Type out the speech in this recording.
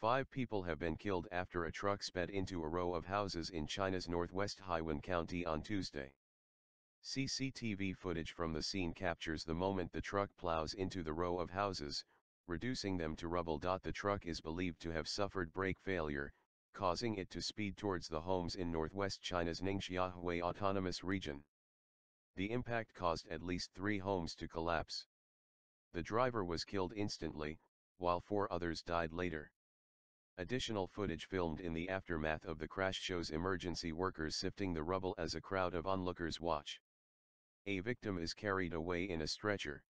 Five people have been killed after a truck sped into a row of houses in China's northwest Haiyuan County on Tuesday. CCTV footage from the scene captures the moment the truck plows into the row of houses, reducing them to rubble. The truck is believed to have suffered brake failure, causing it to speed towards the homes in northwest China's Ningxia Autonomous Region. The impact caused at least three homes to collapse. The driver was killed instantly, while four others died later. Additional footage filmed in the aftermath of the crash shows emergency workers sifting the rubble as a crowd of onlookers watch. A victim is carried away in a stretcher.